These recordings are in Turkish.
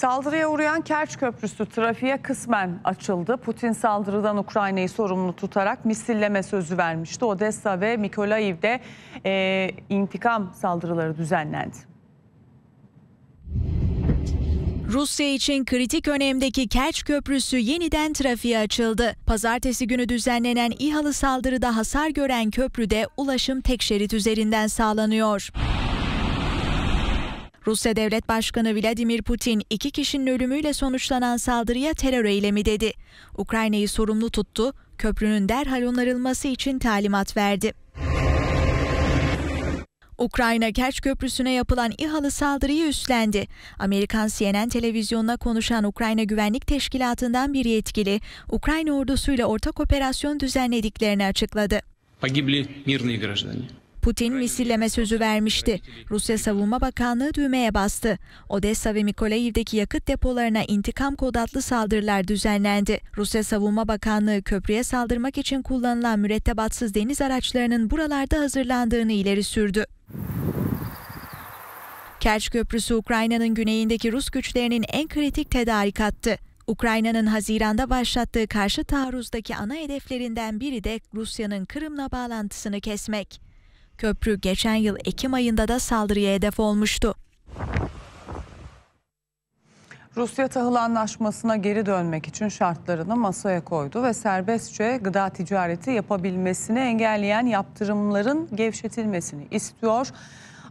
Saldırıya uğrayan Kerç Köprüsü trafiğe kısmen açıldı. Putin saldırıdan Ukrayna'yı sorumlu tutarak misilleme sözü vermişti. Odessa ve Mykolaiev'de e, intikam saldırıları düzenlendi. Rusya için kritik önemdeki Kerç Köprüsü yeniden trafiğe açıldı. Pazartesi günü düzenlenen İHA'lı saldırıda hasar gören köprüde ulaşım tek şerit üzerinden sağlanıyor. Rusya Devlet Başkanı Vladimir Putin iki kişinin ölümüyle sonuçlanan saldırıya terör eylemi dedi. Ukrayna'yı sorumlu tuttu, köprünün derhal onarılması için talimat verdi. Ukrayna Kerç Köprüsü'ne yapılan İHA'lı saldırıyı üstlendi. Amerikan CNN televizyonuna konuşan Ukrayna Güvenlik Teşkilatı'ndan bir yetkili, Ukrayna ordusuyla ortak operasyon düzenlediklerini açıkladı. Погибли мирные граждане. Putin misilleme sözü vermişti. Rusya Savunma Bakanlığı düğmeye bastı. Odessa ve Mikolaiv'deki yakıt depolarına intikam kod adlı saldırılar düzenlendi. Rusya Savunma Bakanlığı köprüye saldırmak için kullanılan mürettebatsız deniz araçlarının buralarda hazırlandığını ileri sürdü. Kerç Köprüsü Ukrayna'nın güneyindeki Rus güçlerinin en kritik tedarik hattı. Ukrayna'nın Haziran'da başlattığı karşı taarruzdaki ana hedeflerinden biri de Rusya'nın Kırım'la bağlantısını kesmek. Köprü geçen yıl Ekim ayında da saldırıya hedef olmuştu. Rusya tahıl anlaşmasına geri dönmek için şartlarını masaya koydu ve serbestçe gıda ticareti yapabilmesini engelleyen yaptırımların gevşetilmesini istiyor.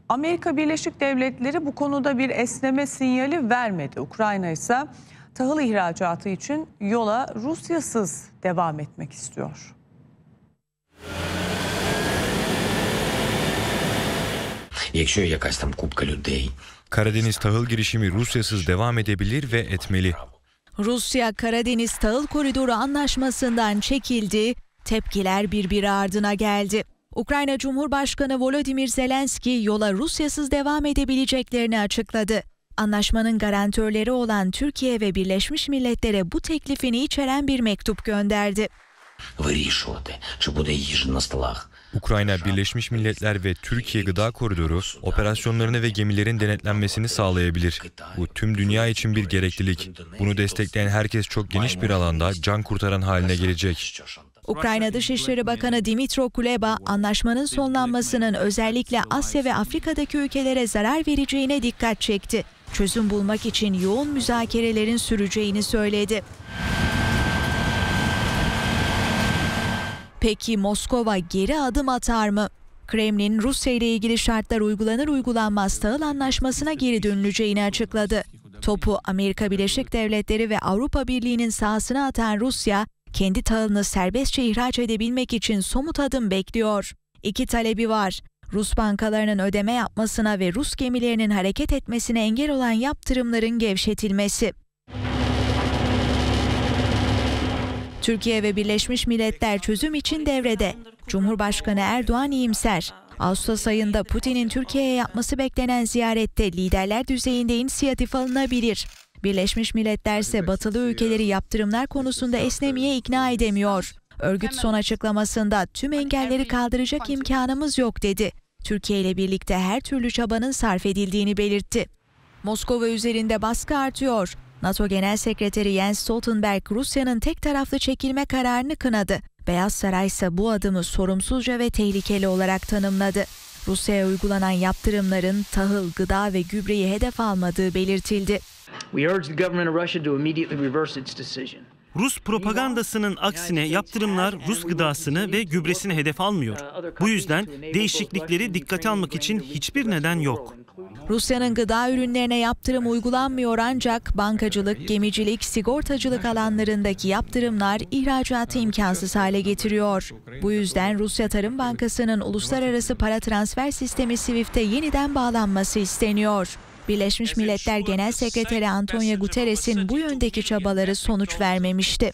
Amerika Birleşik Devletleri bu konuda bir esneme sinyali vermedi. Ukrayna ise tahıl ihracatı için yola Rusyasız devam etmek istiyor. Якщо якась там купка людей Karadeniz tahıl girişimi Rusyasız devam edebilir ve etmeli. Rusya Karadeniz Tahıl Koridoru anlaşmasından çekildi, tepkiler birbiri ardına geldi. Ukrayna Cumhurbaşkanı Volodymyr Zelenski yola Rusyasız devam edebileceklerini açıkladı. Anlaşmanın garantörleri olan Türkiye ve Birleşmiş Milletler'e bu teklifini içeren bir mektup gönderdi. вирішувати, чи буде їжа на столах. Ukrayna, Birleşmiş Milletler ve Türkiye Gıda Koridoru operasyonlarını ve gemilerin denetlenmesini sağlayabilir. Bu tüm dünya için bir gereklilik. Bunu destekleyen herkes çok geniş bir alanda can kurtaran haline gelecek. Ukrayna Dışişleri Bakanı Dimitro Kuleba, anlaşmanın sonlanmasının özellikle Asya ve Afrika'daki ülkelere zarar vereceğine dikkat çekti. Çözüm bulmak için yoğun müzakerelerin süreceğini söyledi. Peki Moskova geri adım atar mı? Kremlin Rusya ile ilgili şartlar uygulanır uygulanmaz tahıl anlaşmasına geri dönüleceğini açıkladı. Topu Amerika Birleşik Devletleri ve Avrupa Birliği'nin sahasına atan Rusya, kendi tahılını serbestçe ihraç edebilmek için somut adım bekliyor. İki talebi var. Rus bankalarının ödeme yapmasına ve Rus gemilerinin hareket etmesine engel olan yaptırımların gevşetilmesi. Türkiye ve Birleşmiş Milletler çözüm için devrede. Cumhurbaşkanı Erdoğan iyimser. Ağustos ayında Putin'in Türkiye'ye yapması beklenen ziyarette liderler düzeyinde inisiyatif alınabilir. Birleşmiş Milletler ise batılı ülkeleri yaptırımlar konusunda esnemeye ikna edemiyor. Örgüt son açıklamasında tüm engelleri kaldıracak imkanımız yok dedi. Türkiye ile birlikte her türlü çabanın sarf edildiğini belirtti. Moskova üzerinde baskı artıyor. NATO Genel Sekreteri Jens Stoltenberg Rusya'nın tek taraflı çekilme kararını kınadı. Beyaz Saray ise bu adımı sorumsuzca ve tehlikeli olarak tanımladı. Rusya'ya uygulanan yaptırımların tahıl, gıda ve gübreyi hedef almadığı belirtildi. Rus propagandasının aksine yaptırımlar Rus gıdasını ve gübresini hedef almıyor. Bu yüzden değişiklikleri dikkate almak için hiçbir neden yok. Rusya'nın gıda ürünlerine yaptırım uygulanmıyor ancak bankacılık, gemicilik, sigortacılık alanlarındaki yaptırımlar ihracatı imkansız hale getiriyor. Bu yüzden Rusya Tarım Bankası'nın uluslararası para transfer sistemi SWIFT'e yeniden bağlanması isteniyor. Birleşmiş Milletler Genel Sekreteri Antonio Guterres'in bu yöndeki çabaları sonuç vermemişti.